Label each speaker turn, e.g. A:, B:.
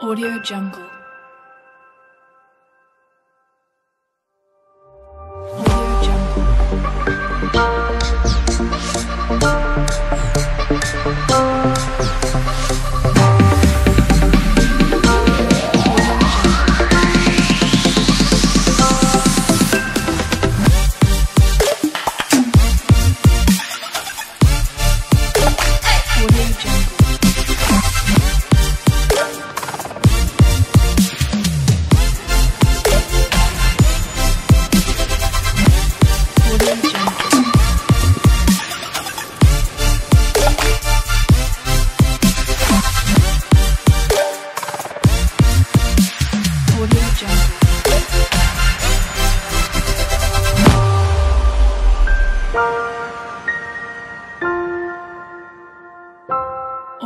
A: Audio Jungle.